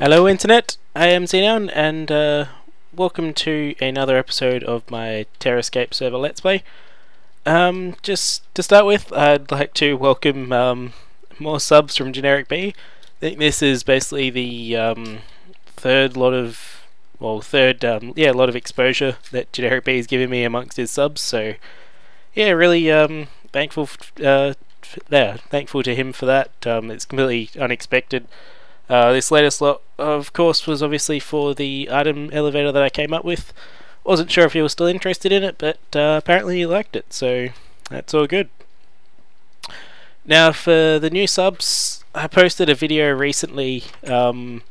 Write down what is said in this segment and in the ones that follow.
Hello Internet, I am Xenoun and uh, welcome to another episode of my Terrascape server Let's Play. Um, just to start with, I'd like to welcome um, more subs from GenerikB. I think this is basically the um, third lot of, well, third, um, yeah, lot of exposure that GenerikB has given me amongst his subs, so yeah, really um, thankful, uh, yeah, thankful to him for that. Um, it's completely unexpected. Uh, this latest lot, of course, was obviously for the item elevator that I came up with. Wasn't sure if he was still interested in it, but uh, apparently he liked it, so that's all good. Now, for the new subs, I posted a video recently. Um,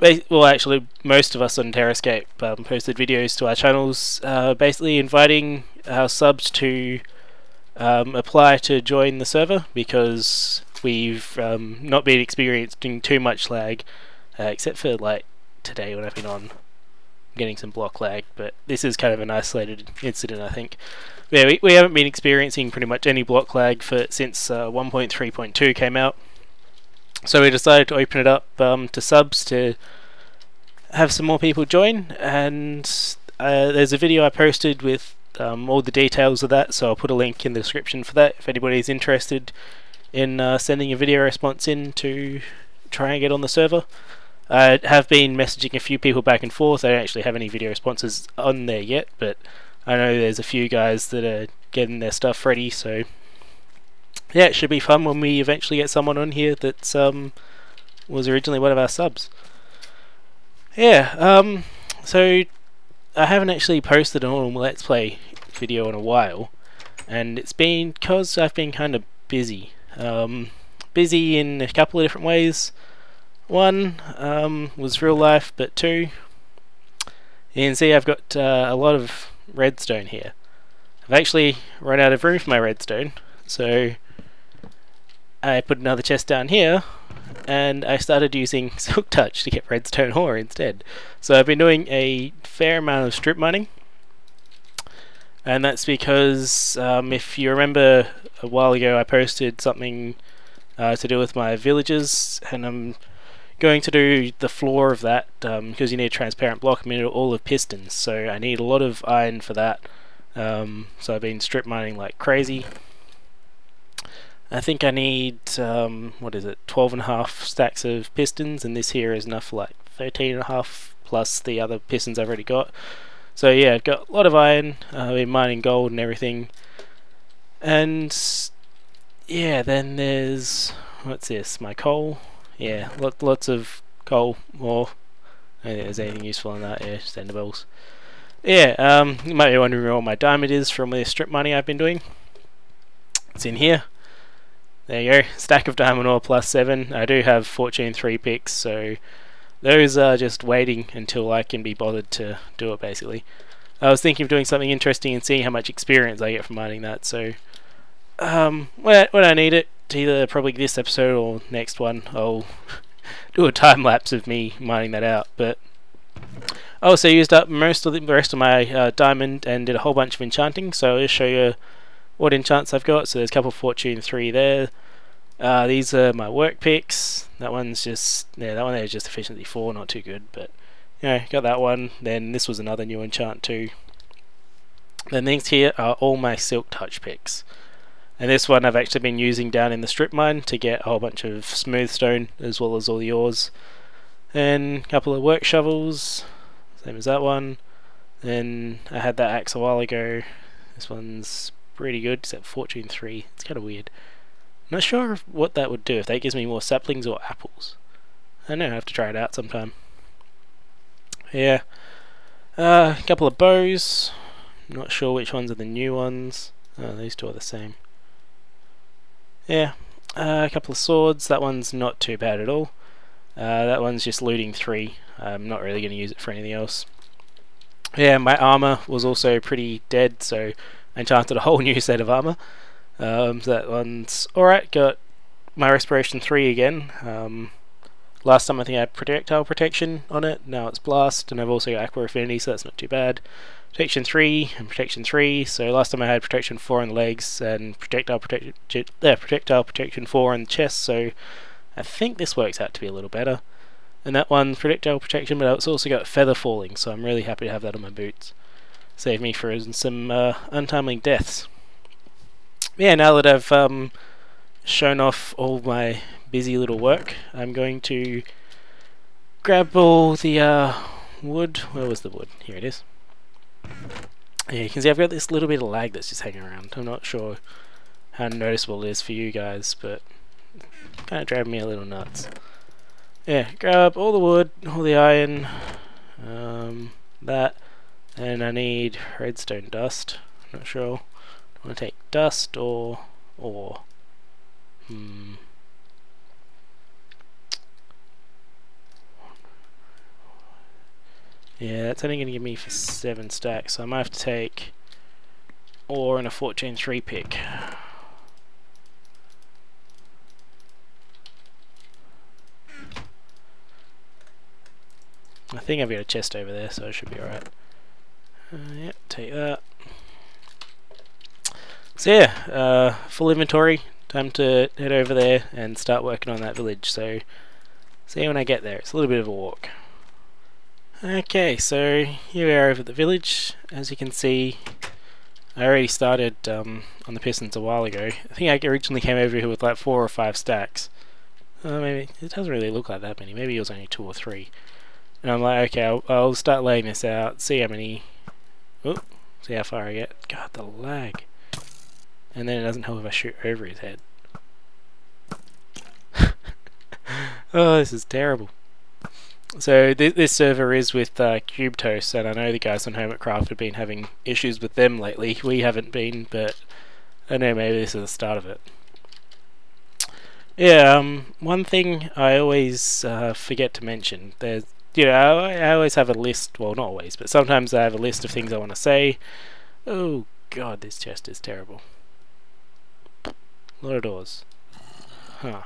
well, actually, most of us on Terrascape um, posted videos to our channels, uh, basically inviting our subs to um, apply to join the server because we've um, not been experiencing too much lag, uh, except for like today when I've been on getting some block lag, but this is kind of an isolated incident, I think. Yeah, we, we haven't been experiencing pretty much any block lag for since uh, 1.3.2 came out, so we decided to open it up um, to subs to have some more people join, and uh, there's a video I posted with um, all the details of that, so I'll put a link in the description for that if anybody's interested in uh, sending a video response in to try and get on the server. I have been messaging a few people back and forth. I don't actually have any video responses on there yet, but I know there's a few guys that are getting their stuff ready, so yeah, it should be fun when we eventually get someone on here that um, was originally one of our subs. Yeah, um, so I haven't actually posted an normal Let's Play video in a while, and it's been because I've been kind of busy. Um, busy in a couple of different ways. One um, was real life, but two, you can see I've got uh, a lot of redstone here. I've actually run out of room for my redstone, so I put another chest down here, and I started using Silk Touch to get redstone ore instead. So I've been doing a fair amount of strip mining, and that's because um, if you remember a while ago I posted something uh, to do with my villages and I'm going to do the floor of that because um, you need a transparent block I need all of pistons so I need a lot of iron for that. Um, so I've been strip mining like crazy. I think I need um, what is it 12 and a half stacks of pistons and this here is enough for like 13 and a half plus the other pistons I've already got so yeah, I've got a lot of iron, uh, I've been mining gold and everything. And yeah, then there's, what's this, my coal? Yeah, lot, lots of coal, more. there's anything useful in that, yeah, just enderballs. Yeah, um, you might be wondering where all my diamond is from the strip mining I've been doing. It's in here. There you go, stack of diamond ore plus 7. I do have fortune 3 picks, so those are just waiting until I can be bothered to do it basically. I was thinking of doing something interesting and seeing how much experience I get from mining that, so um, when, I, when I need it, either probably this episode or next one, I'll do a time lapse of me mining that out. But I also used up most of the rest of my uh, diamond and did a whole bunch of enchanting, so I'll just show you what enchants I've got. So there's a couple of Fortune 3 there, uh, these are my work picks. That one's just yeah, that one there is just efficiency four, not too good, but know, got that one. Then this was another new enchant too. Then these here are all my silk touch picks. And this one I've actually been using down in the strip mine to get a whole bunch of smooth stone as well as all the ores. And a couple of work shovels, same as that one. Then I had that axe a while ago. This one's pretty good, except Fortune 3. It's kind of weird. Not sure what that would do, if that gives me more saplings or apples. I know, I have to try it out sometime. Yeah. Uh, a couple of bows. Not sure which ones are the new ones. Oh, these two are the same. Yeah. Uh, a couple of swords. That one's not too bad at all. Uh, that one's just looting three. I'm not really going to use it for anything else. Yeah, my armor was also pretty dead, so I enchanted a whole new set of armor. Um, that one's alright, got my Respiration 3 again. Um, last time I think I had Projectile Protection on it, now it's Blast, and I've also got Aqua Affinity, so that's not too bad. Protection 3 and Protection 3, so last time I had Protection 4 on the legs and Projectile, protection, yeah, projectile Protection 4 on the chest, so I think this works out to be a little better. and that one's projectile protection, but it's also got feather falling, so I'm really happy to have that on my boots. Save me from some uh, untimely deaths. Yeah, now that I've um, shown off all my busy little work, I'm going to grab all the uh, wood. Where was the wood? Here it is. Yeah, you can see I've got this little bit of lag that's just hanging around. I'm not sure how noticeable it is for you guys, but kind of driving me a little nuts. Yeah, grab all the wood, all the iron, um, that, and I need redstone dust. Not sure. I want to take dust or or hmm. Yeah, that's only going to give me for 7 stacks, so I might have to take ore and a fortune 3 pick. I think I've got a chest over there, so I should be alright. Uh, yeah, take that. So yeah, uh, full inventory. Time to head over there and start working on that village. So see you when I get there. It's a little bit of a walk. Okay, so here we are over at the village. As you can see, I already started um, on the pistons a while ago. I think I originally came over here with like four or five stacks. Uh, maybe it doesn't really look like that many. Maybe it was only two or three. And I'm like, okay, I'll, I'll start laying this out, see how many... Oh, see how far I get. God, the lag. And then it doesn't help if I shoot over his head. oh, this is terrible. So th this server is with uh, Cubetoast, and I know the guys on Hermitcraft have been having issues with them lately. We haven't been, but I know maybe this is the start of it. Yeah, um, one thing I always uh, forget to mention, there's you know, I, I always have a list, well, not always, but sometimes I have a list of things I want to say. Oh, God, this chest is terrible. Lot of doors. Huh.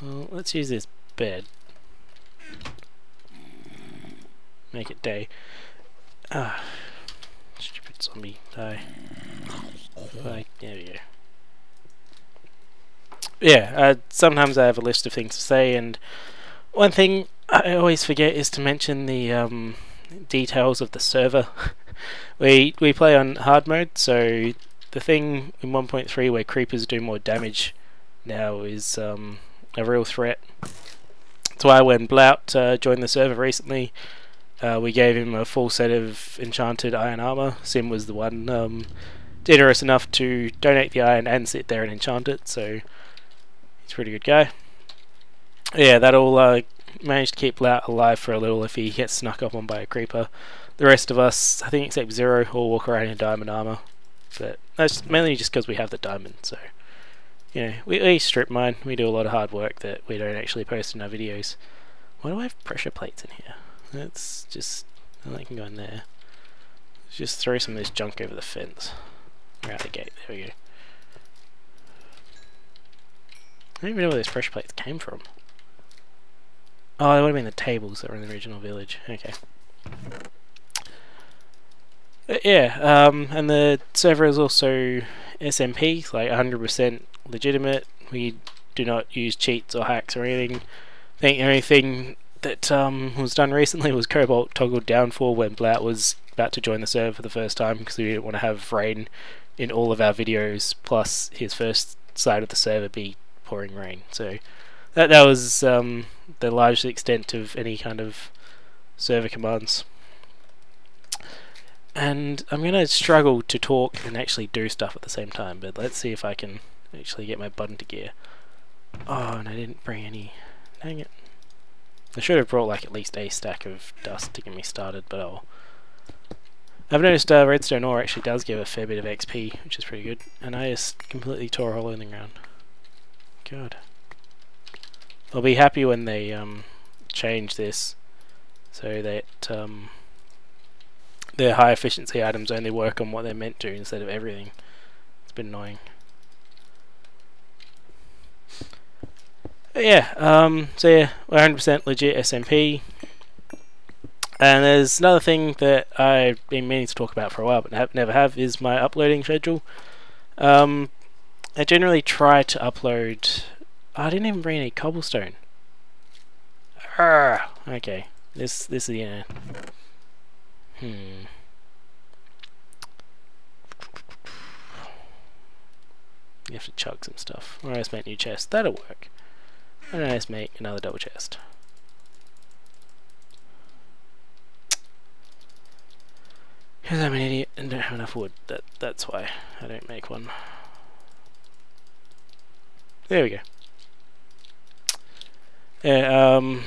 Well, let's use this bed. Make it day. Ah. Stupid zombie. Die. Like, there we go. Yeah, uh, sometimes I have a list of things to say, and one thing I always forget is to mention the um, details of the server. we we play on hard mode, so the thing in 1.3 where creepers do more damage now is um, a real threat. That's why when Bluot uh, joined the server recently, uh, we gave him a full set of enchanted iron armor. Sim was the one um, generous enough to donate the iron and sit there and enchant it, so he's a pretty good guy yeah, that'll uh, manage to keep Lout alive for a little if he gets snuck up on by a creeper. The rest of us, I think except Zero, will walk around in diamond armor. But that's mainly just because we have the diamond, so... You know, we, we strip mine, we do a lot of hard work that we don't actually post in our videos. Why do I have pressure plates in here? That's just... I can go in there. Just throw some of this junk over the fence. Or out the gate, there we go. I don't even know where those pressure plates came from. Oh, they would have been the tables that were in the original village. Okay. But yeah, um, and the server is also SMP, like 100% legitimate. We do not use cheats or hacks or anything. I think the only thing that um, was done recently was Cobalt toggled down for when Bluot was about to join the server for the first time because we didn't want to have rain in all of our videos, plus his first side of the server be pouring rain. So that that was um, the largest extent of any kind of server commands. And I'm going to struggle to talk and actually do stuff at the same time, but let's see if I can actually get my button to gear. Oh, and I didn't bring any. Dang it. I should have brought like at least a stack of dust to get me started, but I'll... I've noticed uh, redstone ore actually does give a fair bit of XP, which is pretty good, and I just completely tore a hole in the ground. God. I'll be happy when they um, change this so that um, their high efficiency items only work on what they're meant to instead of everything. It's been annoying. But yeah, um, so yeah, 100% legit SMP. And there's another thing that I've been meaning to talk about for a while but have, never have is my uploading schedule. Um, I generally try to upload I didn't even bring any cobblestone. Arrgh. Okay, this this is yeah. Hmm. You have to chug some stuff. Or let's make new chest. That'll work. And let's make another double chest. Because I'm an idiot and don't have enough wood. That that's why I don't make one. There we go. Yeah, um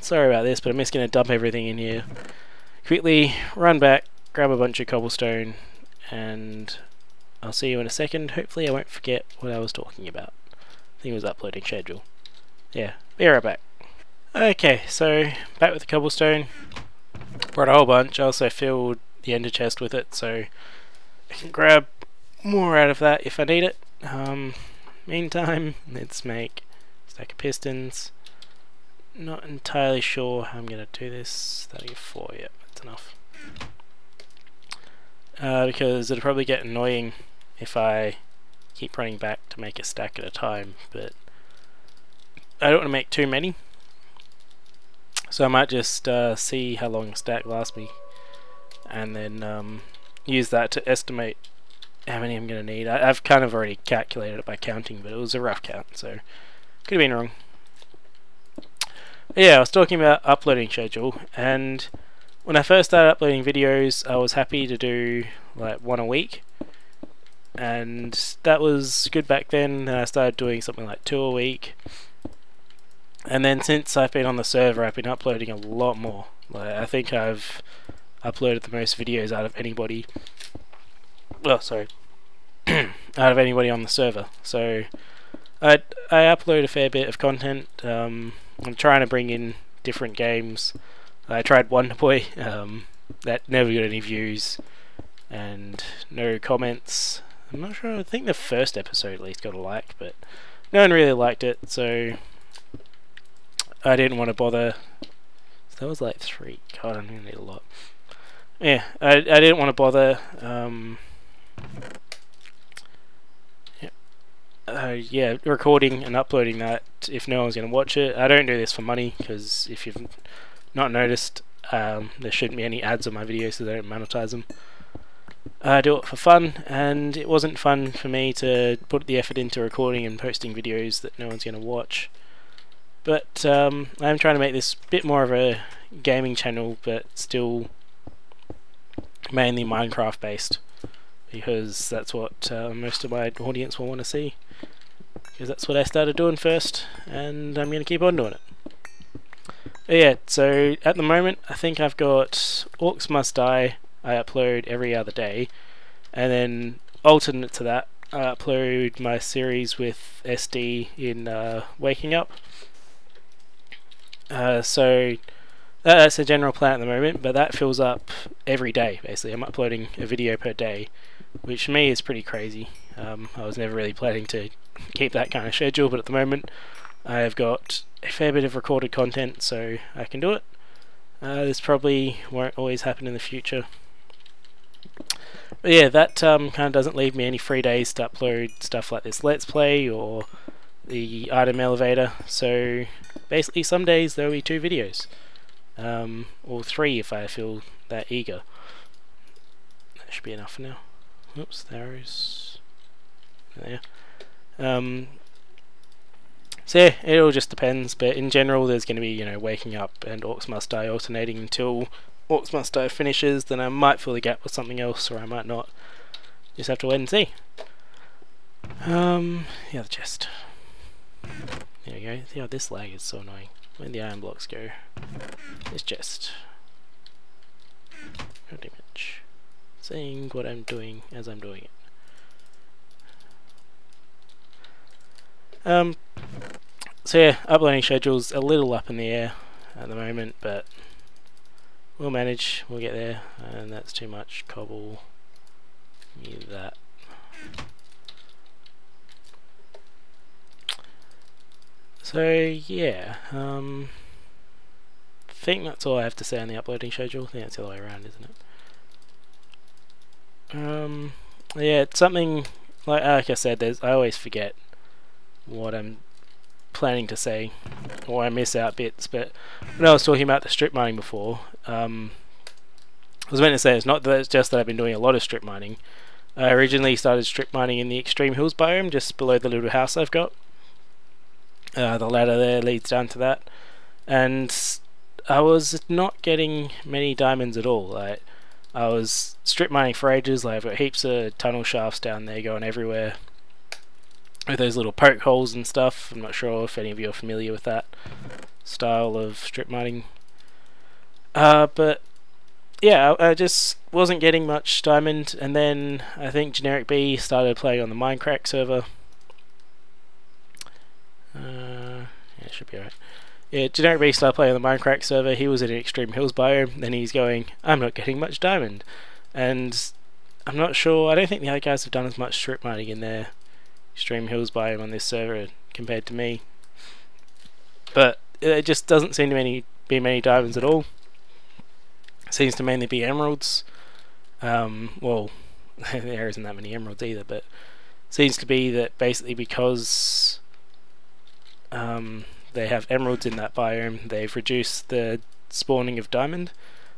sorry about this, but I'm just gonna dump everything in here. Quickly run back, grab a bunch of cobblestone, and I'll see you in a second. Hopefully I won't forget what I was talking about. I think it was uploading schedule. Yeah, be right back. Okay, so back with the cobblestone. Brought a whole bunch. I also filled the ender chest with it, so I can grab more out of that if I need it. Um, meantime, let's make stack of pistons. Not entirely sure how I'm going to do this. That'll get four, yeah, that's enough. Uh, because it'll probably get annoying if I keep running back to make a stack at a time, but I don't want to make too many. So I might just uh, see how long a stack lasts me and then um, use that to estimate how many I'm going to need. I, have kind of already calculated it by counting, but it was a rough count, so could have been wrong. Yeah, I was talking about uploading schedule, and when I first started uploading videos, I was happy to do like one a week, and that was good back then. Then I started doing something like two a week, and then since I've been on the server, I've been uploading a lot more. Like I think I've uploaded the most videos out of anybody. Well, sorry, out of anybody on the server. So I I upload a fair bit of content. Um, I'm trying to bring in different games. I tried Wonder Boy. Um, that never got any views and no comments. I'm not sure. I think the first episode at least got a like, but no one really liked it, so I didn't want to bother. So that was like three. God, I'm gonna need a lot. Yeah, I I didn't want to bother. Um, uh, yeah, recording and uploading that if no one's gonna watch it. I don't do this for money because if you've not noticed, um, there shouldn't be any ads on my videos, so they don't monetize them. I do it for fun, and it wasn't fun for me to put the effort into recording and posting videos that no one's going to watch. But um, I'm trying to make this a bit more of a gaming channel, but still mainly Minecraft based, because that's what uh, most of my audience will want to see. Because that's what I started doing first, and I'm going to keep on doing it. But yeah, so at the moment, I think I've got Orcs Must Die, I upload every other day, and then alternate to that, I upload my series with SD in uh, Waking Up. Uh, so that's a general plan at the moment, but that fills up every day basically. I'm uploading a video per day, which for me is pretty crazy. Um, I was never really planning to keep that kind of schedule, but at the moment I've got a fair bit of recorded content, so I can do it. Uh, this probably won't always happen in the future. But yeah, that um, kind of doesn't leave me any free days to upload stuff like this Let's Play or the item elevator. So basically, some days there will be two videos, um, or three if I feel that eager. That should be enough for now. Oops, there is. There. Um, so yeah, it all just depends, but in general there's going to be, you know, waking up and Orcs Must Die alternating until Orcs Must Die finishes, then I might fill the gap with something else, or I might not. Just have to wait and see. Um, yeah, the chest. There we go. How this lag is so annoying. Where the iron blocks go? This chest. No damage. Saying what I'm doing as I'm doing it. Um, so yeah, uploading schedule's a little up in the air at the moment, but we'll manage, we'll get there, and that's too much cobble, need that. So yeah, um, I think that's all I have to say on the uploading schedule. I think that's the other way around, isn't it? Um, yeah, it's something like like I said. There's I always forget what I'm planning to say, or I miss out bits. But when I was talking about the strip mining before, um, I was meant to say it's not that it's just that I've been doing a lot of strip mining. I originally started strip mining in the Extreme Hills biome, just below the little house I've got. Uh, the ladder there leads down to that, and I was not getting many diamonds at all. Like, I was strip mining for ages. Like I've got heaps of tunnel shafts down there going everywhere with those little poke holes and stuff. I'm not sure if any of you are familiar with that style of strip mining. Uh, but yeah, I, I just wasn't getting much diamond, and then I think GenerikB started playing on the Minecraft server. Uh, yeah, it should be alright. Yeah, GenerikB started playing on the Minecraft server. He was in an Extreme Hills biome, and he's going, I'm not getting much diamond. And I'm not sure, I don't think the other guys have done as much strip mining in their Extreme Hills biome on this server compared to me. But it just doesn't seem to many, be many diamonds at all. It seems to mainly be emeralds. Um, well, there isn't that many emeralds either, but seems to be that basically because um, they have emeralds in that biome, they've reduced the spawning of diamond,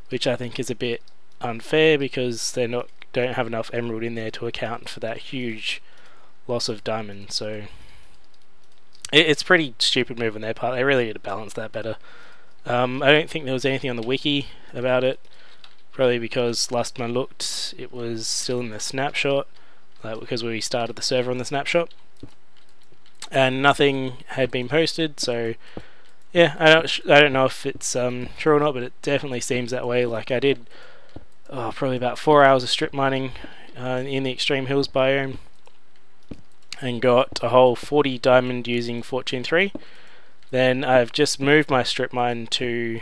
which I think is a bit unfair because they not don't have enough emerald in there to account for that huge loss of diamond. So it, it's pretty stupid move on their part. They really need to balance that better. Um, I don't think there was anything on the wiki about it. Probably because last time I looked, it was still in the snapshot, because we started the server on the snapshot, and nothing had been posted. So yeah, I don't I don't know if it's um, true or not, but it definitely seems that way. Like I did oh, probably about four hours of strip mining uh, in the Extreme Hills biome, and got a whole 40 diamond using Fortune 3. Then I've just moved my strip mine to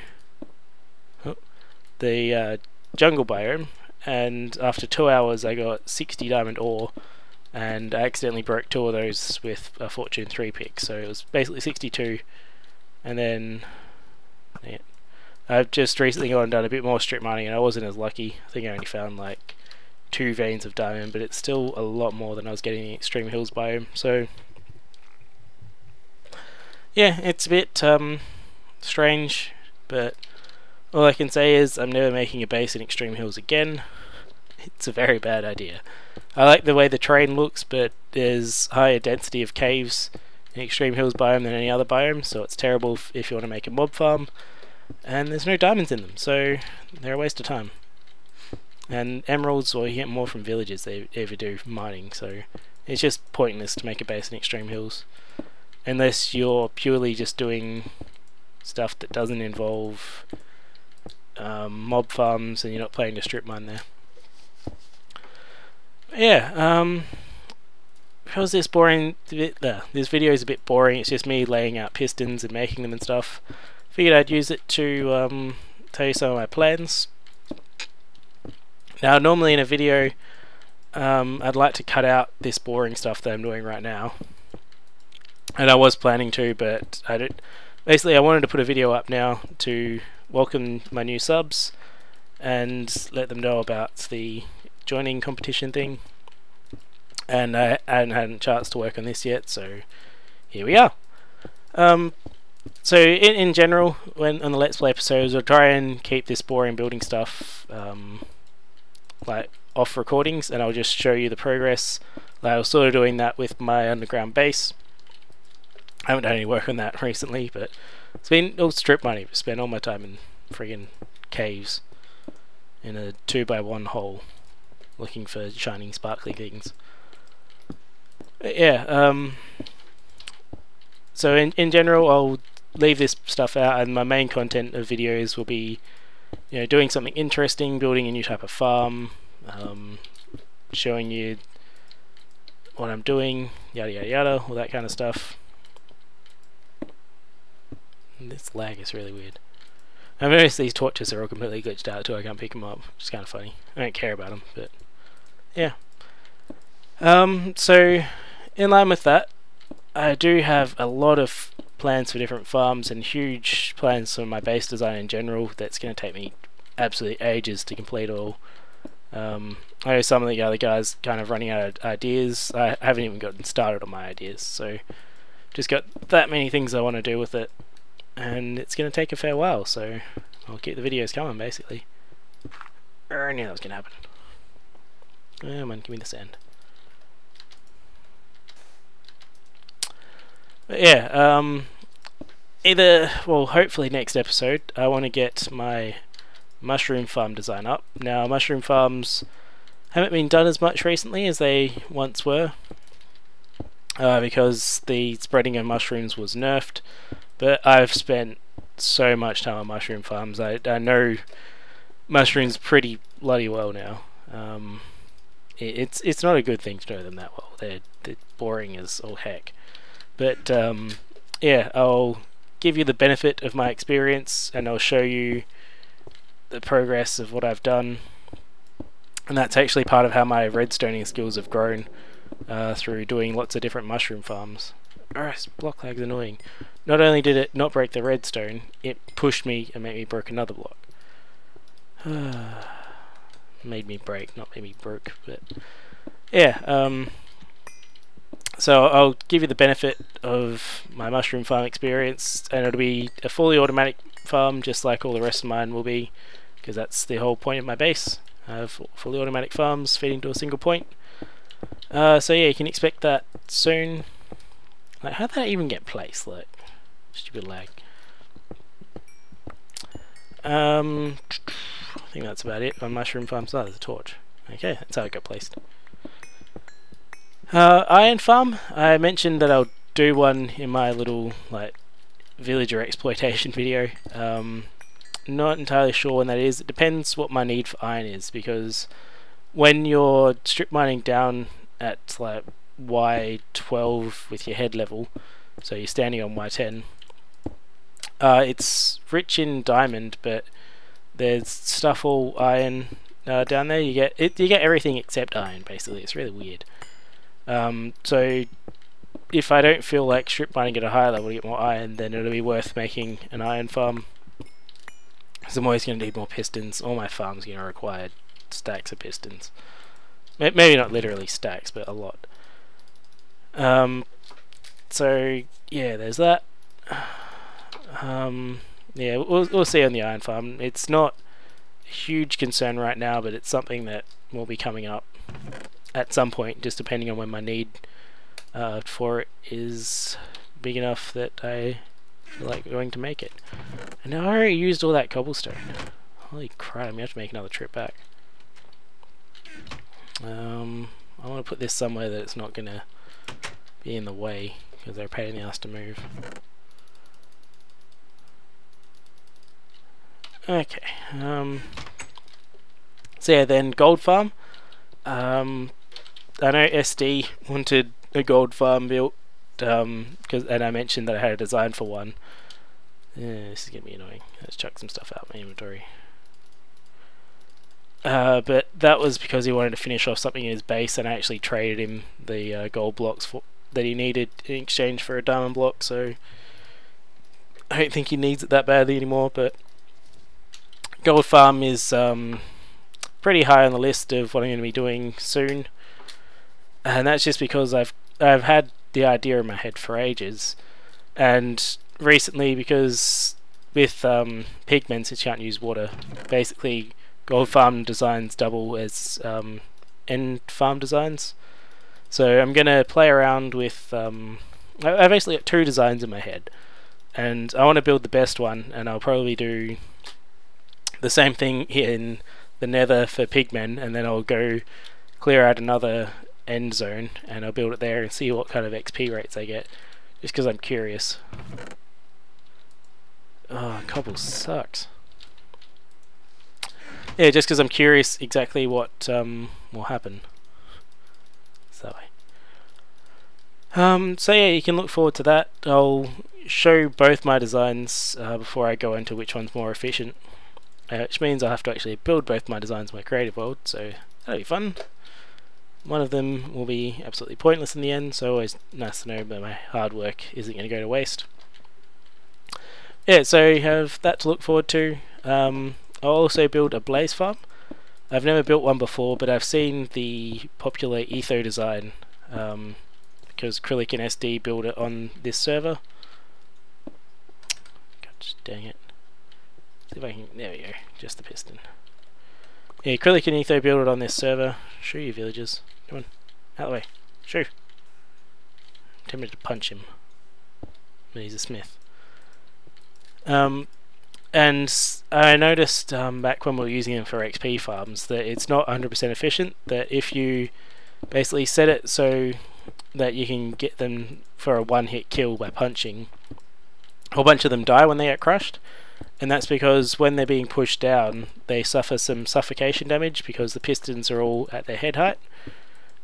the uh, jungle biome, and after two hours I got 60 diamond ore, and I accidentally broke two of those with a Fortune 3 pick, so it was basically 62, and then yeah, I've just recently gone and done a bit more strip mining, and I wasn't as lucky. I think I only found like two veins of diamond, but it's still a lot more than I was getting in the Extreme Hills biome. So yeah, it's a bit um, strange, but all I can say is I'm never making a base in Extreme Hills again. It's a very bad idea. I like the way the terrain looks, but there's higher density of caves in Extreme Hills biome than any other biome, so it's terrible if you want to make a mob farm. And there's no diamonds in them, so they're a waste of time. And emeralds, well, you get more from villages they ever do mining, so it's just pointless to make a base in Extreme Hills. Unless you're purely just doing stuff that doesn't involve um, mob farms and you're not playing the strip mine there. Yeah, um, how's this boring? This video is a bit boring. It's just me laying out pistons and making them and stuff. Figured I'd use it to um, tell you some of my plans. Now, normally in a video, um, I'd like to cut out this boring stuff that I'm doing right now. And I was planning to, but I did. Basically, I wanted to put a video up now to welcome my new subs and let them know about the joining competition thing. And I hadn't had a chance to work on this yet, so here we are. Um, so in, in general, when on the Let's Play episodes, I'll try and keep this boring building stuff um, like off recordings and I'll just show you the progress. Like I was sort of doing that with my underground base. I haven't done any work on that recently, but it's been all strip mining. I spent all my time in friggin' caves in a two by one hole looking for shining sparkly things. But yeah, um, so in, in general I'll leave this stuff out and my main content of videos will be you know, doing something interesting, building a new type of farm, um, showing you what I'm doing, yada yada yada, all that kind of stuff. This lag is really weird. I noticed these torches are all completely glitched out too, I can't pick them up, is kind of funny. I don't care about them, but yeah. Um, so, in line with that, I do have a lot of plans for different farms and huge plans for my base design in general that's going to take me absolutely ages to complete all. Um, I know some of the other guys kind of running out of ideas. I haven't even gotten started on my ideas, so just got that many things I want to do with it, and it's going to take a fair while, so I'll keep the videos coming, basically. I knew that was going to happen. Come on, give me the sand. But yeah, um, either, well, hopefully next episode, I want to get my mushroom farm design up. Now, mushroom farms haven't been done as much recently as they once were, uh, because the spreading of mushrooms was nerfed, but I've spent so much time on mushroom farms. I, I know mushrooms pretty bloody well now. Um, it's it's not a good thing to know them that well. They're, they're boring as all heck. But um, yeah, I'll give you the benefit of my experience and I'll show you the progress of what I've done. And that's actually part of how my redstoning skills have grown uh, through doing lots of different mushroom farms. Alright, block lag's annoying. Not only did it not break the redstone, it pushed me and made me break another block. made me break, not made me broke, but yeah, um, so I'll give you the benefit of my mushroom farm experience, and it'll be a fully automatic farm, just like all the rest of mine will be, because that's the whole point of my base. I have fully automatic farms feeding to a single point. Uh, so yeah, you can expect that soon. Like, how did that even get placed? Like, stupid lag. Um, I think that's about it on mushroom farms. Oh, there's a torch. Okay, that's how it got placed. Uh, iron farm. I mentioned that I'll do one in my little like villager exploitation video. Um, not entirely sure when that is. It depends what my need for iron is because when you're strip mining down at like Y12 with your head level, so you're standing on Y10, uh, it's rich in diamond, but there's stuff all iron uh, down there. You get it. You get everything except iron. Basically, it's really weird. Um, so if I don't feel like strip mining at a higher level to get more iron, then it'll be worth making an iron farm. Because I'm always going to need more pistons. All my farms are going to require stacks of pistons. Maybe not literally stacks, but a lot. Um, so yeah, there's that. Um, yeah, we'll, we'll see on the iron farm. It's not a huge concern right now, but it's something that will be coming up at some point, just depending on when my need uh, for it is big enough that I feel like going to make it. And I already used all that cobblestone. Holy crap, I'm going to have to make another trip back. Um, I want to put this somewhere that it's not going to be in the way, because they're paying us to move. Okay, um, so yeah, then gold farm. Um, I know SD wanted a gold farm built, um, cause, and I mentioned that I had a design for one. Yeah, this is gonna be annoying. Let's chuck some stuff out my inventory. Uh, but that was because he wanted to finish off something in his base, and I actually traded him the uh, gold blocks for, that he needed in exchange for a diamond block. So I don't think he needs it that badly anymore. But gold farm is um, pretty high on the list of what I'm going to be doing soon and that's just because I've I've had the idea in my head for ages, and recently because with um, pigmen you can't use water, basically gold farm designs double as um, end farm designs. So I'm gonna play around with. Um, I've basically got two designs in my head, and I want to build the best one, and I'll probably do the same thing in the Nether for pigmen, and then I'll go clear out another end zone and I'll build it there and see what kind of XP rates I get just because I'm curious. Oh, cobble sucks. Yeah, just because I'm curious exactly what um, will happen. So, um, so yeah, you can look forward to that. I'll show both my designs uh, before I go into which one's more efficient. Uh, which means I'll have to actually build both my designs in my creative world, so that'll be fun. One of them will be absolutely pointless in the end, so always nice to know that my hard work isn't going to go to waste. Yeah, so you have that to look forward to. Um, I'll also build a blaze farm. I've never built one before, but I've seen the popular Etho design because because Kryllyk and SD build it on this server. Dang it. See if I can, there we go, just the piston. Yeah, Kryllyk and Etho build it on this server. Show you villagers. Come on, out of the way. Shoo. Tempted to punch him. But He's a smith. Um, and I noticed um, back when we were using them for XP farms that it's not 100% efficient. That if you basically set it so that you can get them for a one-hit kill by punching, a whole bunch of them die when they get crushed, and that's because when they're being pushed down, they suffer some suffocation damage because the pistons are all at their head height.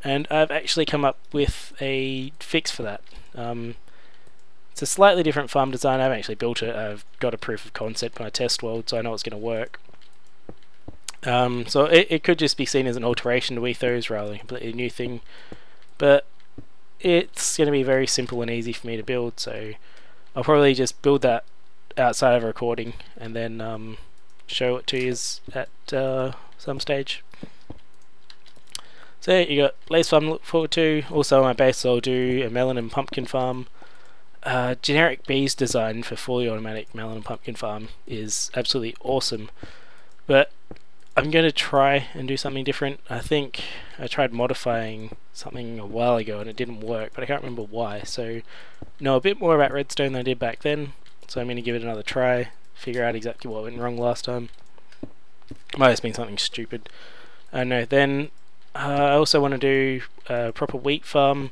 And I've actually come up with a fix for that. Um, it's a slightly different farm design. I haven't actually built it. I've got a proof of concept in my test world, so I know it's going to work. Um, so it, it could just be seen as an alteration to Etho's rather than a completely new thing. But it's going to be very simple and easy for me to build, so I'll probably just build that outside of recording and then um, show it to you at uh, some stage. So you got lace farm to look forward to. Also on my base I'll do a melon and pumpkin farm. Uh, GenerikB's design for fully automatic melon and pumpkin farm is absolutely awesome, but I'm going to try and do something different. I think I tried modifying something a while ago and it didn't work, but I can't remember why. So know a bit more about redstone than I did back then, so I'm going to give it another try, figure out exactly what went wrong last time. Might have been something stupid. I know. Then uh, I also want to do a proper wheat farm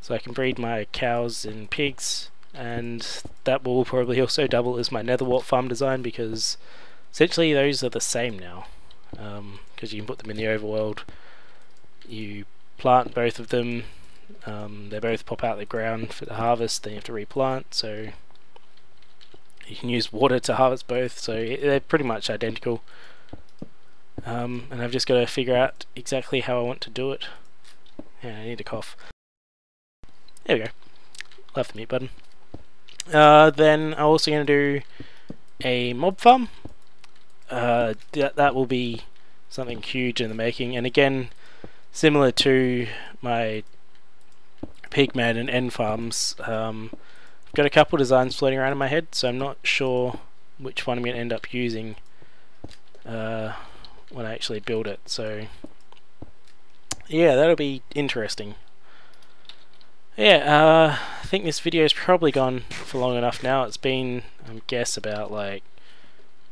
so I can breed my cows and pigs and that will probably also double as my nether wart farm design because essentially those are the same now because um, you can put them in the overworld you plant both of them um, they both pop out the ground for the harvest then you have to replant so you can use water to harvest both so they're pretty much identical um, and I've just got to figure out exactly how I want to do it yeah I need a cough there we go. Left the mute button. Uh, then I'm also going to do a mob farm. Uh, that, that will be something huge in the making. And again, similar to my Pigman and End farms, um, got a couple designs floating around in my head, so I'm not sure which one I'm going to end up using uh, when I actually build it. So yeah, that'll be interesting. Yeah, uh, I think this video has probably gone for long enough now. It's been, I guess, about like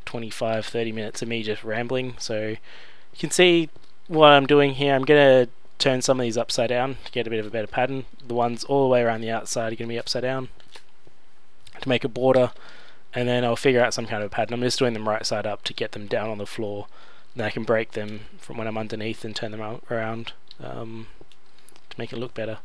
25-30 minutes of me just rambling. So you can see what I'm doing here. I'm going to turn some of these upside down to get a bit of a better pattern. The ones all the way around the outside are going to be upside down to make a border. And then I'll figure out some kind of pattern. I'm just doing them right side up to get them down on the floor. Then I can break them from when I'm underneath and turn them around um, to make it look better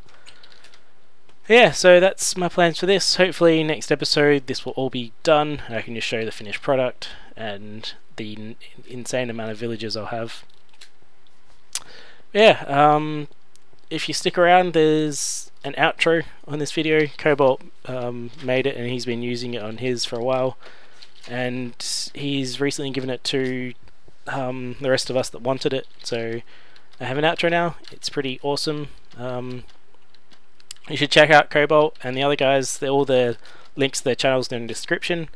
yeah, so that's my plans for this. Hopefully next episode this will all be done and I can just show the finished product and the insane amount of villagers I'll have. Yeah, um, if you stick around there's an outro on this video. Cobalt um, made it and he's been using it on his for a while and he's recently given it to um, the rest of us that wanted it. So I have an outro now. It's pretty awesome. Um, you should check out Cobalt and the other guys. They're all the links to their channels are in the description.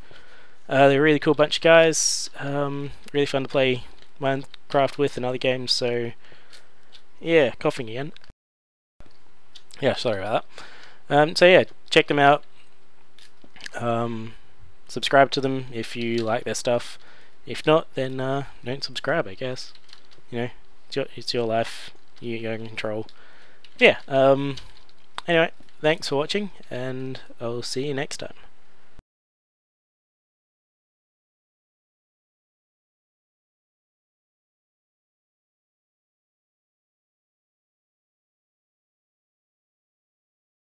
Uh, they're a really cool bunch of guys. Um, really fun to play Minecraft with and other games. So yeah, coughing again. Yeah, sorry about that. Um, so yeah, check them out. Um, subscribe to them if you like their stuff. If not, then uh, don't subscribe. I guess you know it's your, it's your life. You're in control. Yeah. Um, Anyway, thanks for watching, and I'll see you next time.